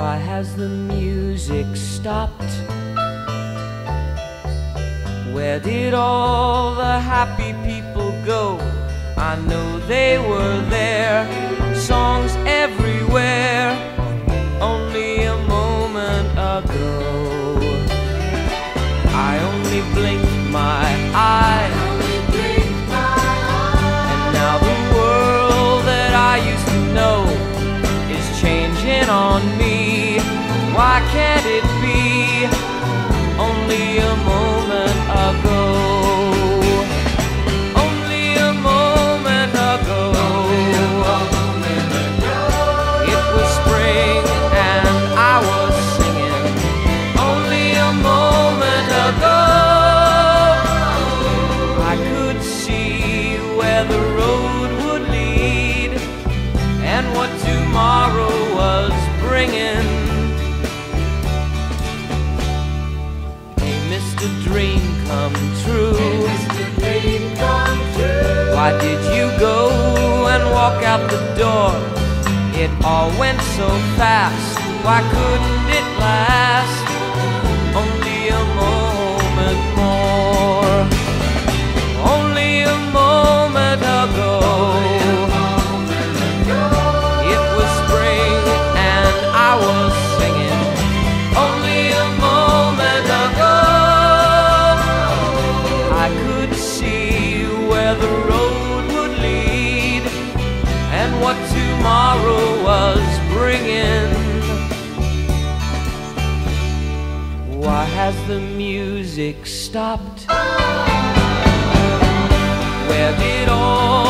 has the music stopped? Where did all the happy people go? I know they were there, songs everywhere, only a moment ago. I only blinked my eyes, and now the world that I used to know is changing on me. Why can't it be? Only a moment ago? You were spring and i was singing. Only a Hey, Mr. Dream come true. Why did you go and walk out the door? It all went so fast. Why couldn't it last? What tomorrow was bringing. Why has the music stopped? Where did all